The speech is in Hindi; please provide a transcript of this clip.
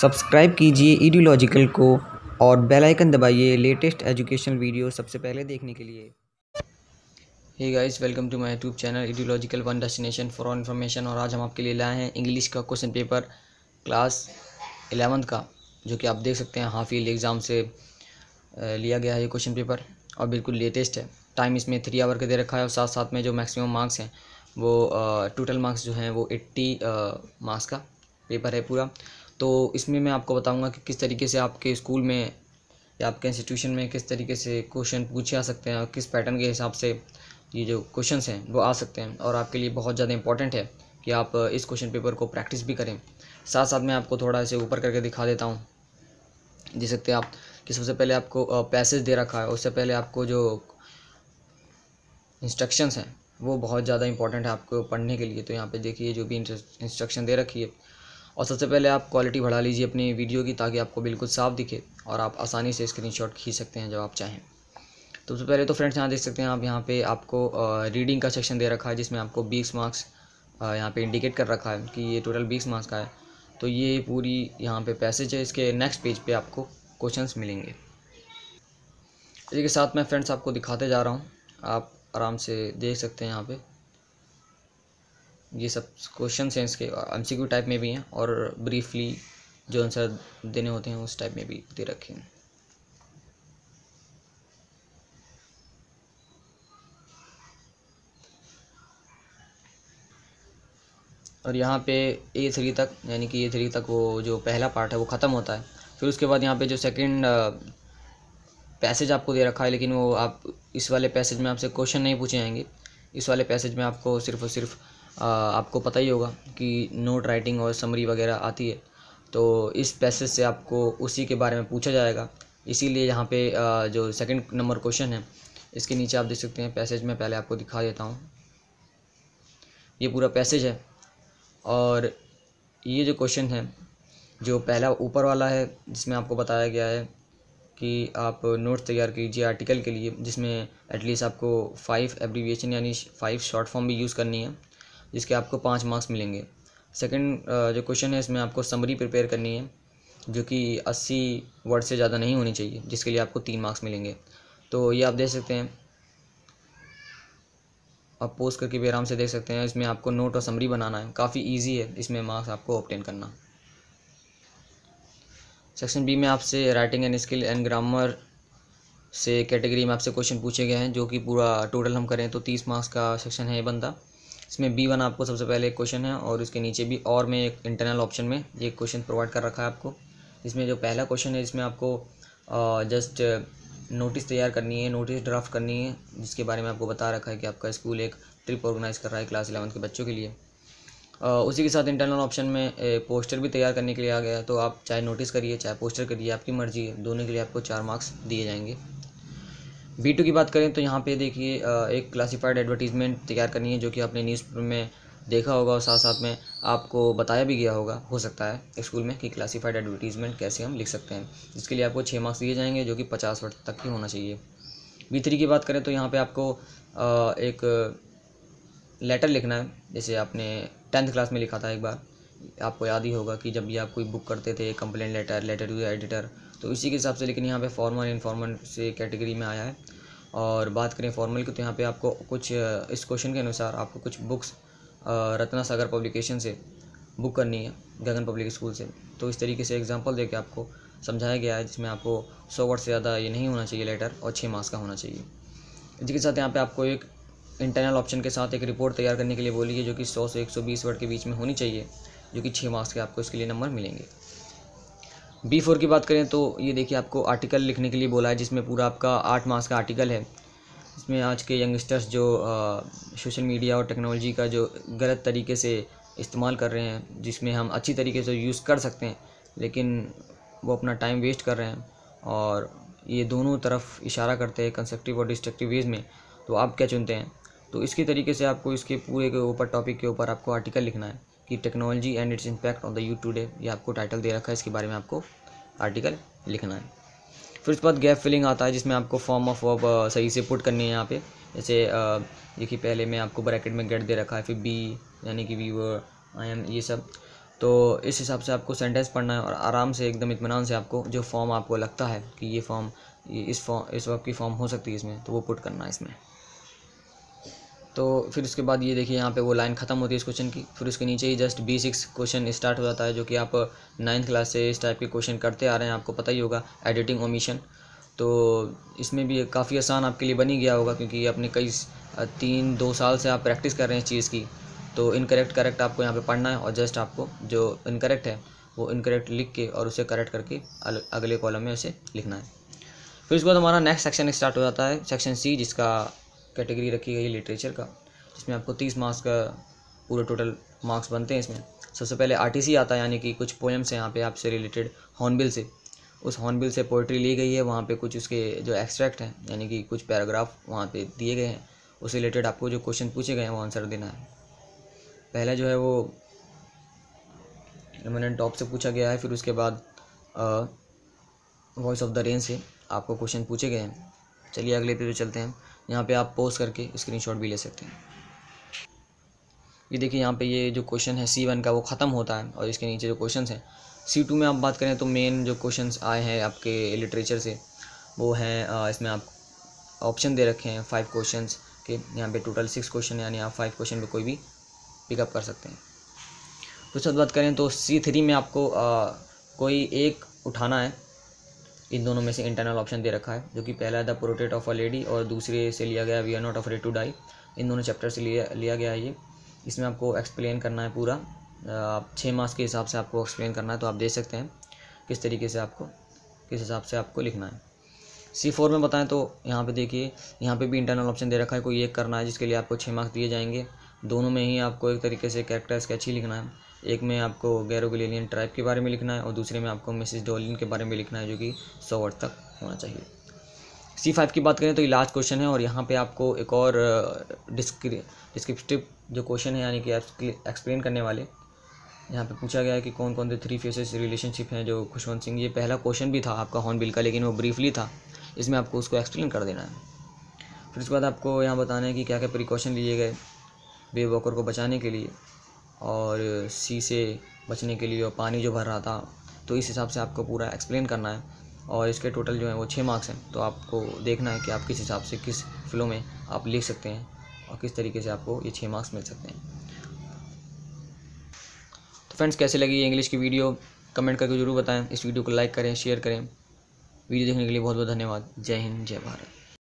सब्सक्राइब कीजिए ईडियोलॉजिकल को और बेल आइकन दबाइए लेटेस्ट एजुकेशनल वीडियो सबसे पहले देखने के लिए। Hey guys welcome to my YouTube channel Ideological one destination for information और आज हम आपके लिए लाए हैं इंग्लिश का क्वेश्चन पेपर क्लास एलेवंथ का, जो कि आप देख सकते हैं हाफ़ ईयरली एग्ज़ाम से लिया गया है ये क्वेश्चन पेपर और बिल्कुल लेटेस्ट है। टाइम इसमें थ्री आवर का दे रखा है और साथ साथ में जो मैक्सिमम मार्क्स हैं, वो टोटल मार्क्स जो हैं वो एट्टी मार्क्स का पेपर है पूरा। तो इसमें मैं आपको बताऊँगा कि किस तरीके से आपके स्कूल में या आपके इंस्टीट्यूशन में किस तरीके से क्वेश्चन पूछे आ सकते हैं और किस पैटर्न के हिसाब से ये जो क्वेश्चंस हैं, वो आ सकते हैं। और आपके लिए बहुत ज़्यादा इंपॉर्टेंट है कि आप इस क्वेश्चन पेपर को प्रैक्टिस भी करें। साथ साथ मैं आपको थोड़ा इसे ऊपर करके दिखा देता हूँ। देख सकते हैं आप कि सबसे पहले आपको पैसेज दे रखा है। उससे पहले आपको जो इंस्ट्रक्शंस हैं, वो बहुत ज़्यादा इंपॉर्टेंट है आपको पढ़ने के लिए। तो यहाँ पे देखिए, जो भी इंस्ट्रक्शन दे रखी है और सबसे पहले आप क्वालिटी बढ़ा लीजिए अपनी वीडियो की ताकि आपको बिल्कुल साफ़ दिखे और आप आसानी से स्क्रीनशॉट खींच सकते हैं जब आप चाहें। तो सबसे पहले तो फ्रेंड्स यहाँ देख सकते हैं आप, यहाँ पे आपको रीडिंग का सेक्शन दे रखा है, जिसमें आपको बीस मार्क्स यहाँ पे इंडिकेट कर रखा है कि ये टोटल बीस मार्क्स का है। तो ये पूरी यहाँ पे पैसेज है, इसके नेक्स्ट पेज पे आपको क्वेश्चंस मिलेंगे। इसी के साथ मैं फ्रेंड्स आपको दिखाते जा रहा हूँ। आप आराम से देख सकते हैं यहाँ पे। ये सब क्वेश्चन हैं इसके एमसीक्यू टाइप में भी हैं और ब्रीफली जो आंसर देने होते हैं उस टाइप में भी दे रखे हैं। और यहाँ पे ए थ्री तक, यानी कि ए थ्री तक वो जो पहला पार्ट है वो ख़त्म होता है। फिर उसके बाद यहाँ पे जो सेकंड पैसेज आपको दे रखा है, लेकिन वो आप इस वाले पैसेज में आपसे क्वेश्चन नहीं पूछे जाएँगे। इस वाले पैसेज में आपको सिर्फ़ और सिर्फ़ आपको पता ही होगा कि नोट राइटिंग और समरी वगैरह आती है। तो इस पैसेज से आपको उसी के बारे में पूछा जाएगा। इसीलिए यहाँ पे जो सेकंड नंबर क्वेश्चन है, इसके नीचे आप देख सकते हैं पैसेज में पहले आपको दिखा देता हूँ। ये पूरा पैसेज है और ये जो क्वेश्चन है, जो पहला ऊपर वाला है, जिसमें आपको बताया गया है कि आप नोट्स तैयार कीजिए आर्टिकल के लिए, जिसमें एटलीस्ट आपको फाइव एब्रीविएशन यानी फाइव शॉर्ट फॉर्म भी यूज़ करनी है। जिसके आपको पाँच मार्क्स मिलेंगे। सेकंड जो क्वेश्चन है, इसमें आपको समरी प्रिपेयर करनी है, जो कि अस्सी वर्ड से ज़्यादा नहीं होनी चाहिए, जिसके लिए आपको तीन मार्क्स मिलेंगे। तो ये आप देख सकते हैं। आप पोस्ट करके भी आराम से देख सकते हैं, इसमें आपको नोट और समरी बनाना है। काफ़ी ईजी है इसमें मार्क्स आपको ऑप्टेन करना। सेक्शन बी में आपसे writing and skill and grammar से कैटेगरी में आपसे क्वेश्चन पूछे गए हैं, जो कि पूरा टोटल हम करें तो तीस मार्क्स का सेक्शन है ये बनता इसमें बी वन आपको सबसे पहले एक क्वेश्चन है और इसके नीचे भी और में एक इंटरनल ऑप्शन में एक क्वेश्चन प्रोवाइड कर रखा है आपको। इसमें जो पहला क्वेश्चन है, इसमें आपको जस्ट नोटिस तैयार करनी है नोटिस ड्राफ्ट करनी है, जिसके बारे में आपको बता रखा है कि आपका स्कूल एक ट्रिप ऑर्गेनाइज कर रहा है क्लास इलेवंथ के बच्चों के लिए। उसी के साथ इंटरनल ऑप्शन में पोस्टर भी तैयार करने के लिए आ गया तो आप चाहे नोटिस करिए, चाहे पोस्टर करिए, आपकी मर्ज़ी है, दोनों के लिए आपको चार मार्क्स दिए जाएँगे। बी टू की बात करें तो यहाँ पे देखिए एक क्लासिफाइड एडवर्टीज़मेंट तैयार करनी है जो कि आपने न्यूज़ में देखा होगा और साथ साथ में आपको बताया भी गया होगा, हो सकता है स्कूल में कि क्लासिफाइड एडवर्टीज़मेंट कैसे हम लिख सकते हैं। इसके लिए आपको छः मार्क्स दिए जाएँगे जो कि पचास वर्ड तक ही होना चाहिए। बी थ्री की बात करें तो यहाँ पे आपको एक लेटर लिखना है, जैसे आपने टेंथ क्लास में लिखा था एक बार। आपको याद ही होगा कि जब भी आप कोई बुक करते थे complaint letter letter to editor तो इसी के हिसाब से लेकिन यहाँ पे फॉर्मल इनफॉर्मल से कैटेगरी में आया है। और बात करें फॉर्मल की तो यहाँ पे आपको कुछ, इस क्वेश्चन के अनुसार आपको कुछ बुक्स रत्ना सागर पब्लिकेशन से बुक करनी है, गगन पब्लिक स्कूल से। तो इस तरीके से एग्ज़ाम्पल दे आपको समझाया गया है, जिसमें आपको सौ वर्ड से ज़्यादा ये नहीं होना चाहिए लेटर और छः मार्क्स का होना चाहिए। इसी साथ यहाँ पे आपको एक इंटरनल ऑप्शन के साथ एक रिपोर्ट तैयार करने के लिए बोली है, जो कि सौ से एक सौ बीस वर्ड के बीच में होनी चाहिए, जो कि छः मार्क्स के आपको इसके लिए नंबर मिलेंगे। बी फोर की बात करें तो ये देखिए आपको आर्टिकल लिखने के लिए बोला है, जिसमें पूरा आपका आठ मार्क्स का आर्टिकल है। इसमें आज के यंगस्टर्स जो सोशल मीडिया और टेक्नोलॉजी का जो गलत तरीके से इस्तेमाल कर रहे हैं, जिसमें हम अच्छी तरीके से यूज़ कर सकते हैं, लेकिन वो अपना टाइम वेस्ट कर रहे हैं और ये दोनों तरफ़ इशारा करते हैं कंस्ट्रक्टिव और डिस्ट्रक्टिव वेज में। तो आप क्या चुनते हैं? तो इसके तरीके से आपको इसके पूरे के ऊपर टॉपिक के ऊपर आपको आर्टिकल लिखना है। कि technology and its impact on the youth today ये आपको टाइटल दे रखा है, इसके बारे में आपको आर्टिकल लिखना है। फिर उसके बाद गैप फिलिंग आता है, जिसमें आपको फॉर्म ऑफ़ वर्ब सही से पुट करनी है यहाँ पे। जैसे देखिए पहले मैं आपको ब्रैकेट में गेट दे रखा है, फिर बी यानी कि वी वर आई एम ये सब। तो इस हिसाब से आपको सेंटेंस पढ़ना है और आराम से, एकदम इतमान से आपको जो फॉर्म आपको लगता है कि ये फॉर्म इस फॉर्म इस वक्त की फॉर्म हो सकती है इसमें तो वो पुट करना है इसमें। तो फिर उसके बाद ये देखिए यहाँ पे वो लाइन ख़त्म होती है इस क्वेश्चन की। फिर उसके नीचे ही just B six question start हो जाता है जो कि आप नाइन्थ क्लास से इस टाइप के क्वेश्चन करते आ रहे हैं, आपको पता ही होगा एडिटिंग ओमिशन तो इसमें भी काफ़ी आसान आपके लिए बनी गया होगा, क्योंकि अपने कई तीन, दो साल से आप प्रैक्टिस कर रहे हैं इस चीज़ की। तो इनकरेक्ट करेक्ट आपको यहाँ पे पढ़ना है, और जस्ट आपको जो इनकरेक्ट है, वो इनकरेक्ट लिख के और उसे करेक्ट करके अगले कॉलम में उसे लिखना है। फिर उसके बाद हमारा नेक्स्ट सेक्शन स्टार्ट हो जाता है सेक्शन सी जिसका कैटेगरी रखी गई है लिटरेचर का, जिसमें आपको तीस मार्क्स का पूरे टोटल मार्क्स बनते हैं इसमें। सबसे पहले आरटीसी आता है, यानी कि कुछ पोएम्स हैं यहाँ पे आपसे रिलेटेड हॉर्नबिल से। उस हॉर्नबिल से पोइट्री ली गई है, वहाँ पे कुछ उसके जो एक्सट्रैक्ट हैं, यानी कि कुछ पैराग्राफ वहाँ पे दिए गए हैं। उस रिलेटेड आपको जो क्वेश्चन पूछे गए हैं, वो आंसर देना है। पहला जो है वो मैंने टॉप से पूछा गया है, फिर उसके बाद वॉइस ऑफ़ द रेन से आपको क्वेश्चन पूछे गए हैं। चलिए अगले पे चलते हैं। यहाँ पे आप पोस्ट करके स्क्रीनशॉट भी ले सकते हैं। ये देखिए यहाँ पे ये जो क्वेश्चन है सी वन का वो ख़त्म होता है और इसके नीचे जो क्वेश्चन हैं सी टू में आप बात करें तो मेन जो क्वेश्चन आए हैं आपके लिटरेचर से वो हैं इसमें आप ऑप्शन दे रखे हैं फाइव क्वेश्चन के यहाँ पे टोटल सिक्स क्वेश्चन यानी आप फाइव क्वेश्चन पे कोई भी पिकअप कर सकते हैं। तो सब बात करें तो सी थ्री में आपको आ, कोई एक उठाना है इन दोनों में से इंटरनल ऑप्शन दे रखा है, जो कि पहला the portrait of a lady और दूसरे से लिया गया we are not afraid to die इन दोनों चैप्टर से लिया लिया गया है ये। इसमें आपको एक्सप्लेन करना है पूरा। आप छः मास के हिसाब से आपको एक्सप्लेन करना है तो आप देख सकते हैं किस तरीके से आपको, किस हिसाब से आपको लिखना है। सी फोर में बताएँ तो यहाँ पे देखिए, यहाँ पे भी इंटरनल ऑप्शन दे रखा है, कोई एक करना है जिसके लिए आपको छः मार्क्स दिए जाएँगे। दोनों में ही आपको एक तरीके से कैरेक्टर स्केच ही लिखना है। एक में आपको गैरोगलेनियन ट्राइब के बारे में लिखना है और दूसरे में आपको मिसिस डोलिन के बारे में लिखना है, जो कि सौ वर्ड तक होना चाहिए। सी फाइव की बात करें तो ये लास्ट क्वेश्चन है और यहाँ पे आपको एक और डिस्क्रिप्टिव जो क्वेश्चन है, यानी कि एक्सप्लेन करने वाले, यहाँ पे पूछा गया है कि कौन कौन से थ्री फेसेस रिलेशनशिप हैं जो खुशवंत सिंह, ये पहला क्वेश्चन भी था आपका हॉर्न बिल का, लेकिन वो ब्रीफली था। इसमें आपको उसको एक्सप्लेन कर देना है। फिर उसके बाद आपको यहाँ बताना है कि क्या क्या प्रिकॉशन लिए गए बे वॉकर को बचाने के लिए। और सी से बचने के लिए और पानी जो भर रहा था तो इस हिसाब से आपको पूरा एक्सप्लेन करना है। और इसके टोटल जो है वो छः मार्क्स हैं तो आपको देखना है कि आप किस हिसाब से किस फ्लो में आप लिख सकते हैं और किस तरीके से आपको ये छः मार्क्स मिल सकते हैं। तो फ्रेंड्स कैसे लगी इंग्लिश की वीडियो कमेंट करके ज़रूर बताएँ। इस वीडियो को लाइक करें शेयर करें। वीडियो देखने के लिए बहुत बहुत धन्यवाद। जय हिंद, जय भारत।